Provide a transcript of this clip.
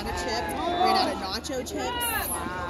out of chips. Ran out of nacho chips. Wow.